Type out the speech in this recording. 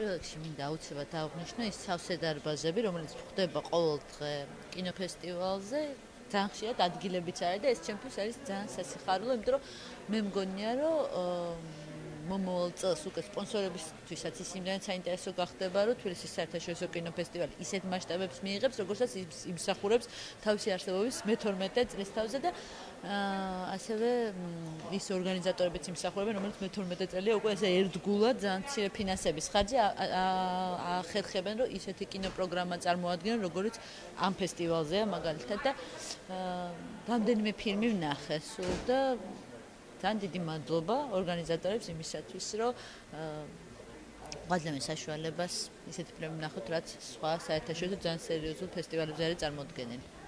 პირველ რიგში მინდა აუცილებლად დააღნიშნო ის სავსე დარბაზები, რომელიც ხდება ყოველ დღე კინოფესტივალზე. ძალიან ხშირად ადგილებიც არის და ეს ჩემთვის არის ძალიან სასიხარულო, იმიტომ რომ მე მგონია, რომ მომავალ წელს უკვე სპონსორებისთვისაც ის იმდენად საინტერესო გახდება, რომ თბილისის საერთაშორისო კინოფესტივალი ისეთ მასშტაბებს მიიღებს, როგორცაც იმსახურებს თავისი არსებობის მე-12 წლის თავზე და ასევე ის ორგანიზატორებიც იმსახურებენ, რომელიც მე-12 წელია უკვე ესე ერთგულად ძალიან ცირე ფინანსების ხარჯი ახერხებენ, რომ ისეთი კინოპროგრამა წარმოადგენენ, როგორც ამ ფესტივალზეა მაგალითად და რამდენიმე ფილმი ვნახე სულ და ძალიან დიდი მადლობა ორგანიზატორებს იმისათვის, რომ გვაძლევენ საშუალებას ისეთი პრემიები ნახოთ, რაც სხვა საერთაშორისო ძალიან სერიოზულ ფესტივალებზე არის წარმოდგენილი.